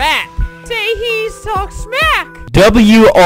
rap. Say he's talk smack. W R